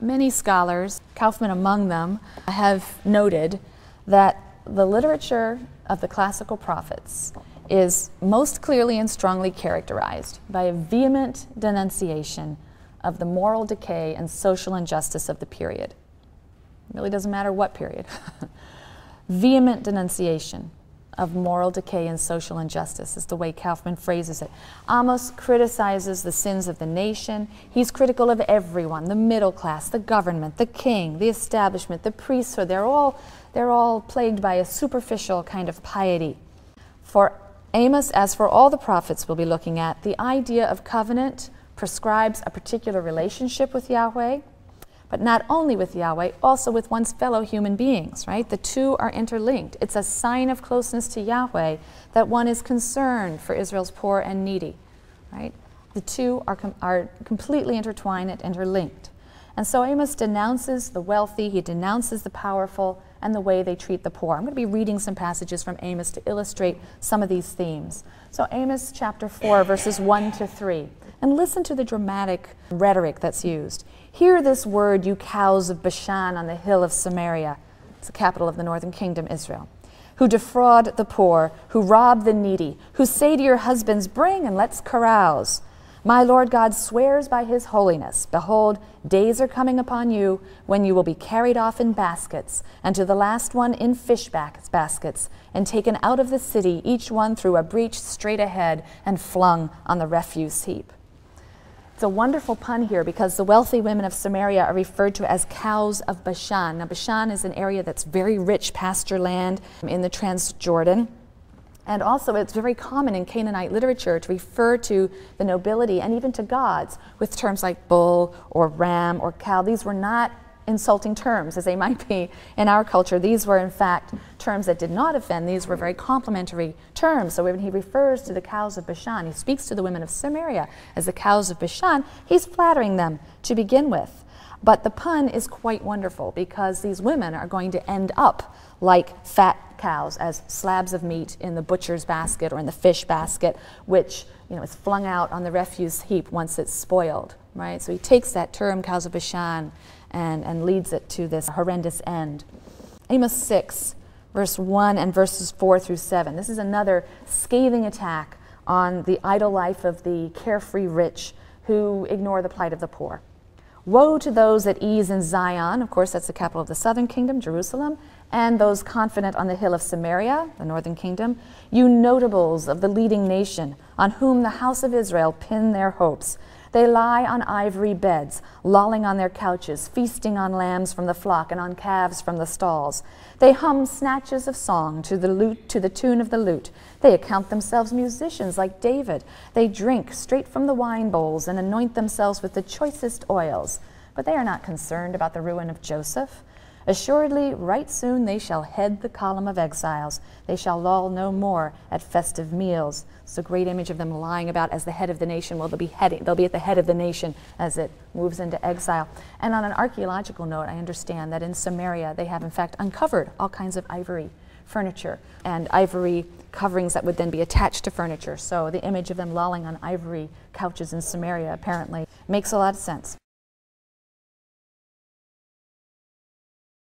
Many scholars, Kaufman among them, have noted that the literature of the classical prophets is most clearly and strongly characterized by a vehement denunciation of the moral decay and social injustice of the period. It really doesn't matter what period. vehement denunciation of moral decay and social injustice, is the way Kaufman phrases it. Amos criticizes the sins of the nation. He's critical of everyone the middle class, the government, the king, the establishment, the priesthood. They're all, they're all plagued by a superficial kind of piety. For Amos, as for all the prophets we'll be looking at, the idea of covenant prescribes a particular relationship with Yahweh but not only with Yahweh, also with one's fellow human beings, right? The two are interlinked. It's a sign of closeness to Yahweh that one is concerned for Israel's poor and needy, right? The two are, com- are completely intertwined and interlinked. And so Amos denounces the wealthy, he denounces the powerful, and the way they treat the poor. I'm going to be reading some passages from Amos to illustrate some of these themes. So, Amos chapter 4, verses 1 to 3. And listen to the dramatic rhetoric that's used. Hear this word, you cows of Bashan on the hill of Samaria. It's the capital of the northern kingdom, Israel. Who defraud the poor, who rob the needy, who say to your husbands, Bring and let's carouse. My Lord God swears by his holiness Behold, days are coming upon you when you will be carried off in baskets, and to the last one in fish baskets, and taken out of the city, each one through a breach straight ahead, and flung on the refuse heap. It's a wonderful pun here because the wealthy women of Samaria are referred to as cows of Bashan. Now, Bashan is an area that's very rich pasture land in the Transjordan. And also, it's very common in Canaanite literature to refer to the nobility and even to gods with terms like bull or ram or cow. These were not insulting terms as they might be in our culture. These were, in fact, terms that did not offend. These were very complimentary terms. So when he refers to the cows of Bashan, he speaks to the women of Samaria as the cows of Bashan, he's flattering them to begin with. But the pun is quite wonderful because these women are going to end up like fat cows as slabs of meat in the butcher's basket or in the fish basket, which you know, is flung out on the refuse heap once it's spoiled. Right? So he takes that term, cows of Bashan, and, and leads it to this horrendous end. Amos 6, verse 1 and verses 4 through 7. This is another scathing attack on the idle life of the carefree rich who ignore the plight of the poor. Woe to those at ease in Zion, of course, that's the capital of the southern kingdom, Jerusalem, and those confident on the hill of Samaria, the northern kingdom, you notables of the leading nation, on whom the house of Israel pin their hopes. They lie on ivory beds, lolling on their couches, feasting on lambs from the flock and on calves from the stalls. They hum snatches of song to the lute to the tune of the lute. They account themselves musicians like David. They drink straight from the wine bowls and anoint themselves with the choicest oils. But they are not concerned about the ruin of Joseph. Assuredly, right soon they shall head the column of exiles. They shall loll no more at festive meals. It's a great image of them lying about as the head of the nation. Well, they'll be heading, they'll be at the head of the nation as it moves into exile. And on an archaeological note, I understand that in Samaria they have in fact uncovered all kinds of ivory furniture and ivory coverings that would then be attached to furniture. So the image of them lolling on ivory couches in Samaria apparently makes a lot of sense.